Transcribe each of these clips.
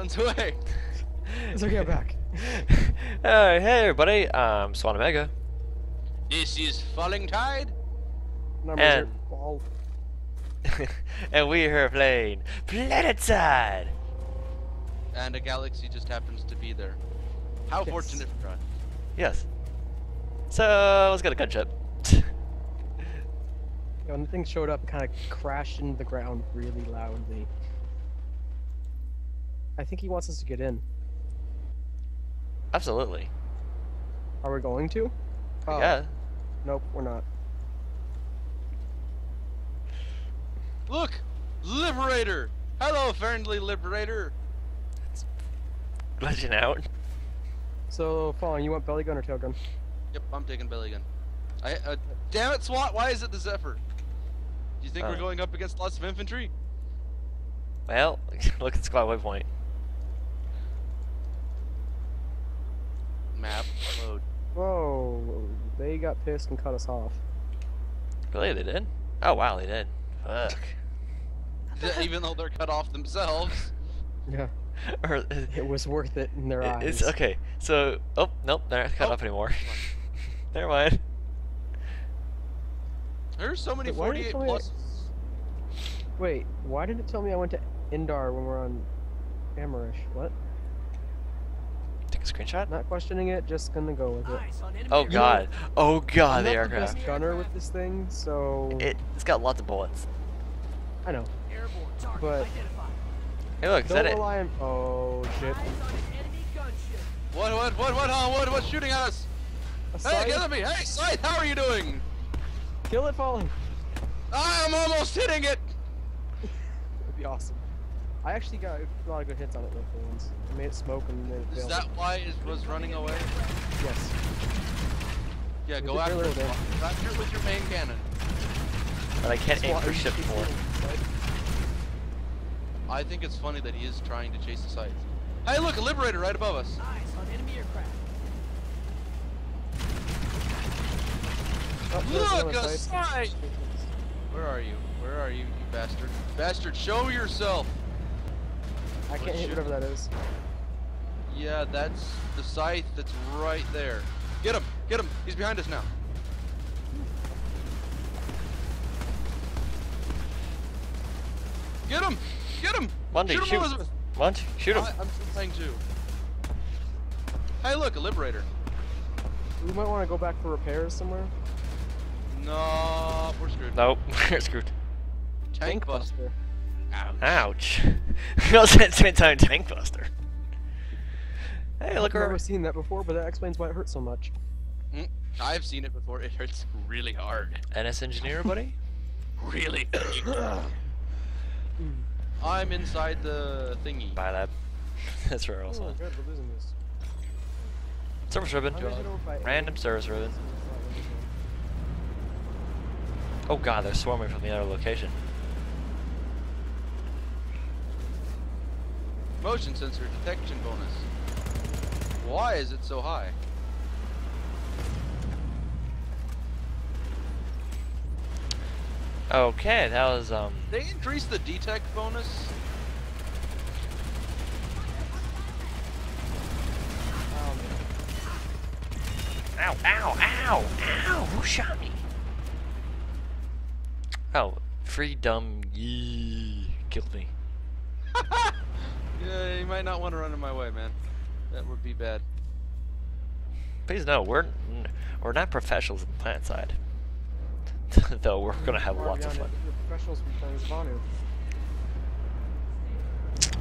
runs away. It's okay, I'm back. uh, hey everybody, um, SWAT Omega. This is Falling Tide. Numbers And- are all and we are playing Planetside. And a galaxy just happens to be there. How Yes. fortunate for us. Yes. So let's get a gunship. You know, when the thing showed up, kind of crashed into the ground really loudly. I think he wants us to get in. Absolutely. Are we going to? Oh, Yeah. Nope, we're not. Look! Liberator! Hello, friendly Liberator! Glitching out. So, Falling, you want belly gun or tail gun? Yep, I'm taking belly gun. I, uh, damn it, SWAT, why is it the Zephyr? Do you think Uh. we're going up against lots of infantry? Well, look at squad waypoint. Map, load. Whoa, they got pissed and cut us off. Really, they did? Oh wow, they did. Fuck. Even though they're cut off themselves. Yeah, or, uh, it was worth it in their it- eyes. it's okay. So, oh nope, they're not cut Oh. off anymore. Never mind. There's so many Wait, why did it 48 plus. Wait, why did it tell me I went to Indar when we're on Amerish? What? Take a screenshot. Not questioning it, just gonna go with it. Oh god. Oh god, I'm the not the best gunner with this thing, so It, it's got lots of bullets. I know. But- Hey look, is that it? on. Oh shit! Eyes on an enemy gunship. What, what, what, what, huh? What, what's shooting at us? A Hey, scythe? get at me! Hey, Scythe, how are you doing? Kill it, falling. I'm almost hitting it! That'd be awesome. I actually got a lot of good hits on it though for once. I made it smoke and made it Is fail. that why it was running away? Yes. Yeah, We go after really it. well. Go after it with your main cannon. But I can't aim Squat- for ship four. I think it's funny that he is trying to chase the Scythe. Hey, look, a Liberator right above us. Eyes on enemy aircraft. Oh, Look, a scythe. Scythe! Where are you? Where are you, you bastard? Bastard, show yourself! I can't hit shoot. whatever that is. Yeah, that's the Scythe that's right there. Get him! Get him! He's behind us now. Get him! Get him! Monty, shoot him, shoot. Elizabeth! Munch, shoot him. I, I'm trying to. Hey, look, a Liberator. We might want to go back for repairs somewhere. No, we're screwed. Nope, we're screwed. Tank bust. buster. Ouch. Ouch. I was at time tank buster. Hey, look I've never over. seen that before, but that explains why it hurts so much. Mm, I've seen it before. It hurts really hard. NS engineer, buddy. Really. I'm inside the thingy. Bye, lab. That's where I also. Oh, good, we're losing this. Service ribbon. How did it over by eight? Random service ribbon. Oh god, they're swarming from the other location. Motion sensor detection bonus. Why is it so high? Okay, that was um. They increased the detect bonus. Ow! Ow! Ow! Ow! Who shot me? Oh, free dumb yee killed me. Yeah, you might not want to run in my way, man. That would be bad. Please no, we're we're not professionals in planet side. Though we're gonna have We're lots of fun. professionals from playing Zvanu.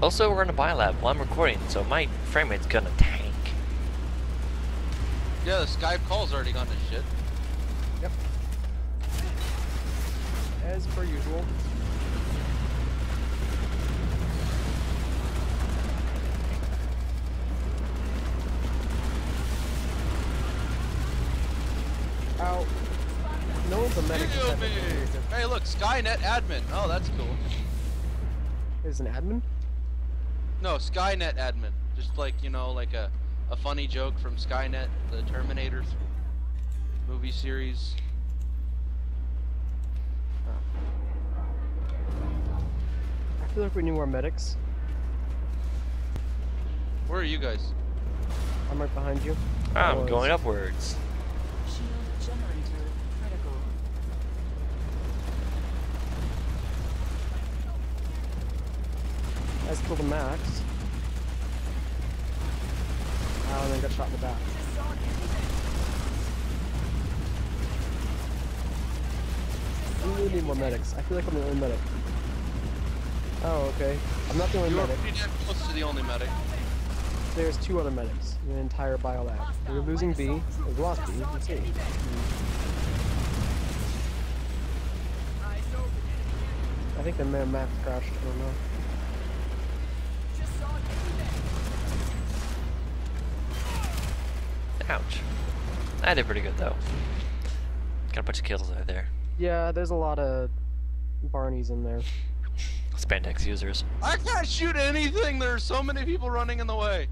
Also, we're in a biolab while I'm recording, so my frame rate's gonna tank. Yeah, the Skype call's already gone to shit. Yep. As per usual. Ow. No one's medic. Kill me! Hey, look, Skynet admin. Oh, that's cool. Is an admin? No, Skynet admin. Just like, you know, like a, a funny joke from Skynet, the Terminator movie series. I feel like we need more medics. Where are you guys? I'm right behind you. I'm going upwards. Killed a max. Oh, and then got shot in the back. We really need more medics. I feel like I'm the only medic. Oh, okay. I'm not the only You are medic. pretty damn close to the only medic. There's two other medics in the entire bio lab. We're losing B. We've lost B. Let's see. I think the ma- map crashed. I don't know. Ouch. I did pretty good though. Got a bunch of kills out there. Yeah, there's a lot of Barneys in there. Spandex users. I can't shoot anything. There's so many people running in the way.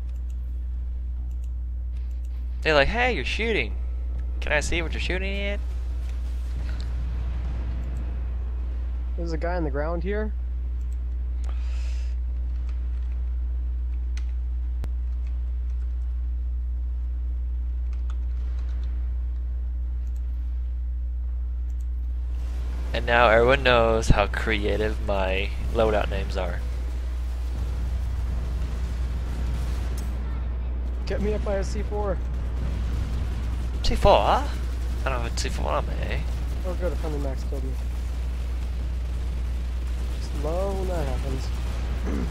They're like, hey, you're shooting. Can I see what you're shooting at? There's a guy on the ground here. And now everyone knows how creative my loadout names are. Get me up by a C4. C4? I don't have a C4 on me. Oh good, a friendly max killed me. Just love when that happens.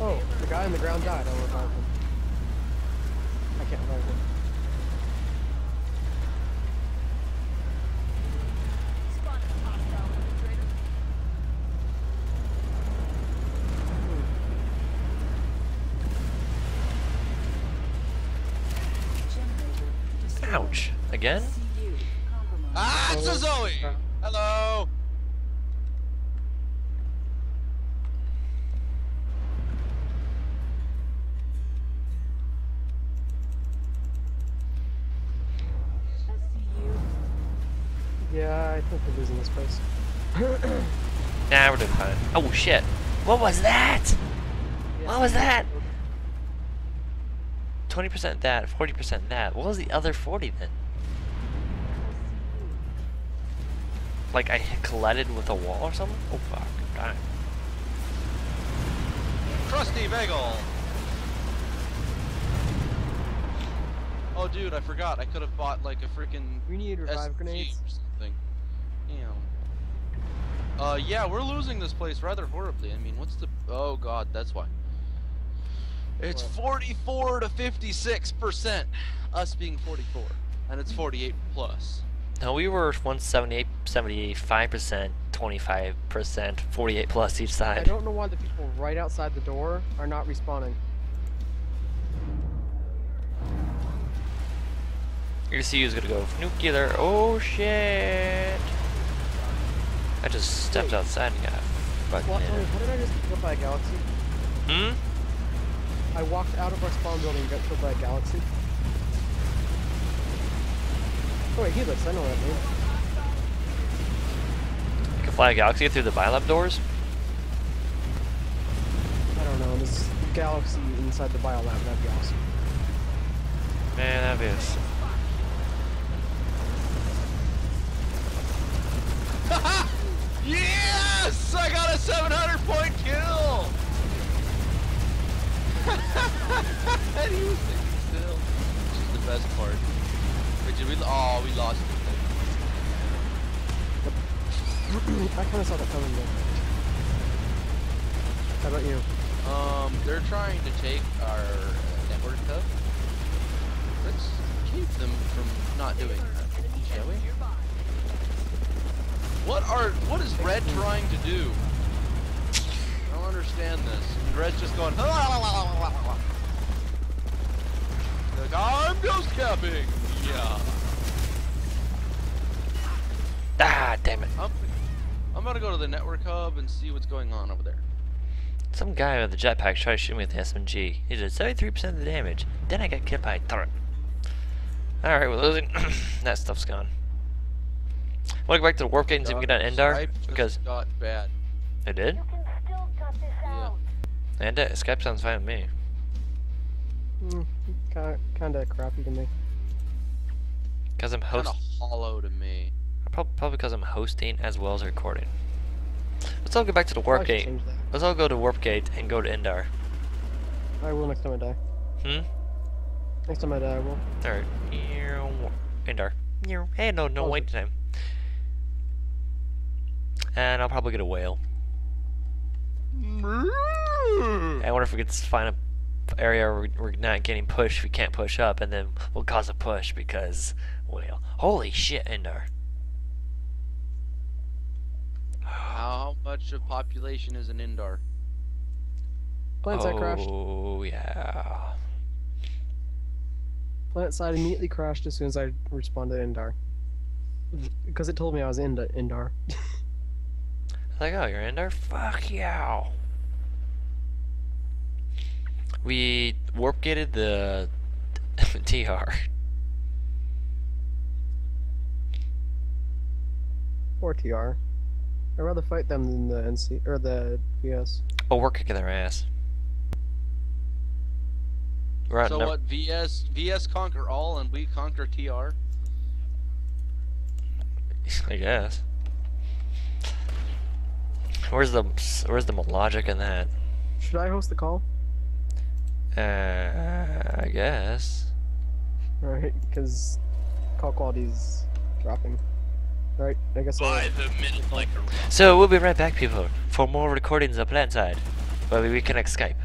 oh, the guy on the ground died. I'll revive him. I can't revive him. Generator destroyed. Ouch. Again? Ah, it's a Zoe. Hello. Yeah, I think we're losing this place. Nah, we're doing fine. Oh shit. What was that? What was that? 20% that, 40% that. What was the other 40 then? Like I collided with a wall or something? Oh fuck. Darn. Trusty Bagel. Oh, dude, I forgot. I could have bought like a freaking We need revive SG grenades. or something. Damn. Uh, yeah, we're losing this place rather horribly. I mean, what's the? Oh God, that's why. It's 44 to 56 percent. Us being 44, and it's 48 plus. No, we were 178, 75%, 25%, 48 plus each side. I don't know why the people right outside the door are not respawning. Your CU is gonna go nuclear. Oh shit! I just stepped Wait. outside and got fucking What, Tony, how did I just get killed by a galaxy? Hmm? I walked out of our spawn building and got killed by a galaxy. Oh wait, Helix, I know that name. You can fly a galaxy through the Biolab doors? I don't know, this galaxy inside the biolab, that'd be awesome. Man, that'd be awesome. yes! I got a 700 point kill! and he was sitting still. Which is the best part. Did we, oh, we lost. I kinda saw that coming though. How about you? Um, they're trying to take our network hub. Let's keep them from not doing that, shall we? What are what is Red trying to do? I don't understand this. Red's just going. Like, I'm ghost capping. Yeah. Ah, damn it. I'm, I'm gonna go to the network hub and see what's going on over there. Some guy with a jetpack tried to shoot me with the SMG. He did 73% of the damage. Then I got killed by a turret. Alright, we're losing. that stuff's gone. Wanna go back to the warp gate and see if we can get an Indar? Skype just Because got bad. It did? Yeah. And uh, Skype sounds fine with me. Mm, kinda, kinda crappy to me. Because I'm Kinda hollow to me. Probably because I'm hosting as well as recording. Let's all go back to the warp gate. Let's all go to warp gate and go to Indar. I will next time I die. Hmm. Next time I die, I will. All right. Indar. Hey, no, no wait time. And I'll probably get a whale. I wonder if we could s- find a p- area where we're not getting pushed. We can't push up, and then we'll cause a push because whale. Holy shit, Indar. Uh, How much of population is an Indar? Planet side crashed. Oh yeah. Planet side immediately crashed as soon as I responded Indar. Because it told me I was in Indar. Like, oh, you're Indar? Fuck yeah. We warp gated the TR. Or TR. I'd rather fight them than the NC or the VS. Oh, we're kicking their ass. We're So what? VS VS conquer all and we conquer TR. I guess. Where's the where's the logic in that? Should I host the call? Uh, I guess. Alright, because call quality's dropping. Alright, I guess I'll... the minute like a So we'll be right back, people, for more recordings of Planet Side, where we reconnect Skype.